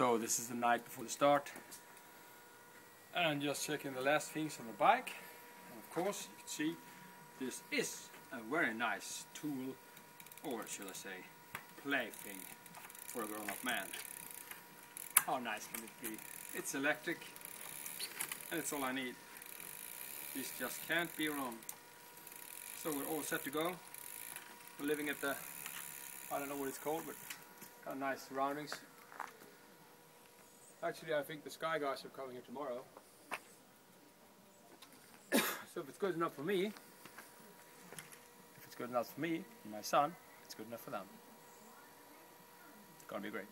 So this is the night before the start. And just checking the last things on the bike. And of course, you can see this is a very nice tool, or should I say, plaything for a grown-up man. How nice can it be? It's electric, and it's all I need. This just can't be wrong. So we're all set to go. We're living at the, I don't know what it's called, but of nice surroundings. Actually, I think the Sky Guys are coming here tomorrow. so if it's good enough for me, if it's good enough for me and my son, it's good enough for them. It's gonna be great.